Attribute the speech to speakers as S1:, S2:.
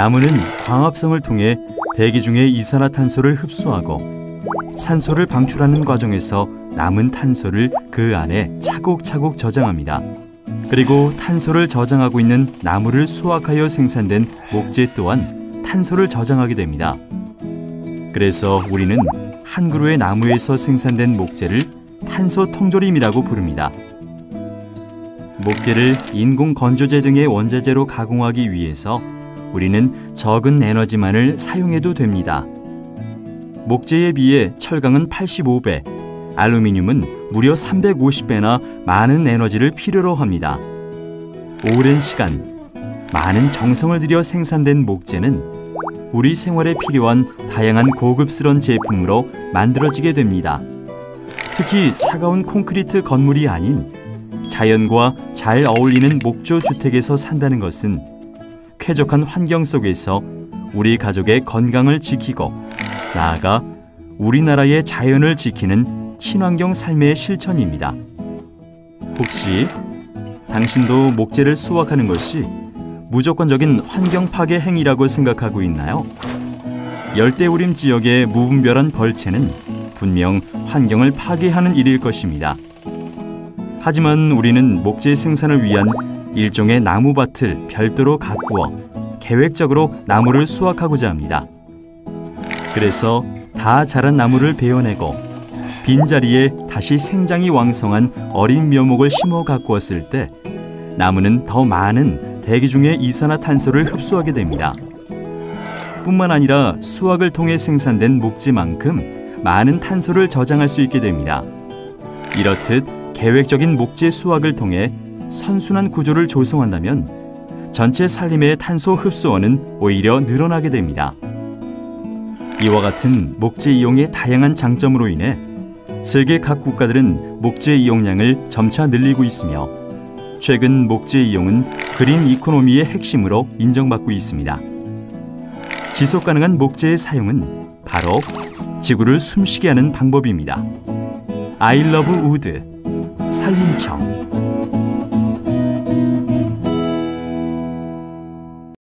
S1: 나무는 광합성을 통해 대기 중의 이산화탄소를 흡수하고 산소를 방출하는 과정에서 남은 탄소를 그 안에 차곡차곡 저장합니다. 그리고 탄소를 저장하고 있는 나무를 수확하여 생산된 목재 또한 탄소를 저장하게 됩니다. 그래서 우리는 한 그루의 나무에서 생산된 목재를 탄소 통조림이라고 부릅니다. 목재를 인공 건조제 등의 원자재로 가공하기 위해서 우리는 적은 에너지만을 사용해도 됩니다. 목재에 비해 철강은 85배, 알루미늄은 무려 350배나 많은 에너지를 필요로 합니다. 오랜 시간, 많은 정성을 들여 생산된 목재는 우리 생활에 필요한 다양한 고급스러운 제품으로 만들어지게 됩니다. 특히 차가운 콘크리트 건물이 아닌 자연과 잘 어울리는 목조 주택에서 산다는 것은 쾌적한 환경 속에서 우리 가족의 건강을 지키고 나아가 우리나라의 자연을 지키는 친환경 삶의 실천입니다. 혹시 당신도 목재를 수확하는 것이 무조건적인 환경 파괴 행위라고 생각하고 있나요? 열대우림 지역의 무분별한 벌채는 분명 환경을 파괴하는 일일 것입니다. 하지만 우리는 목재 생산을 위한 일종의 나무밭을 별도로 가꾸어 계획적으로 나무를 수확하고자 합니다. 그래서 다 자란 나무를 베어내고 빈자리에 다시 생장이 왕성한 어린 묘목을 심어 가꾸었을 때 나무는 더 많은 대기 중의 이산화탄소를 흡수하게 됩니다. 뿐만 아니라 수확을 통해 생산된 목재만큼 많은 탄소를 저장할 수 있게 됩니다. 이렇듯 계획적인 목재 수확을 통해 선순환 구조를 조성한다면 전체 산림의 탄소 흡수원은 오히려 늘어나게 됩니다. 이와 같은 목재 이용의 다양한 장점으로 인해 세계 각 국가들은 목재 이용량을 점차 늘리고 있으며 최근 목재 이용은 green economy의 핵심으로 인정받고 있습니다. 지속 가능한 목재의 사용은 바로 지구를 숨쉬게 하는 방법입니다. I love wood 산림청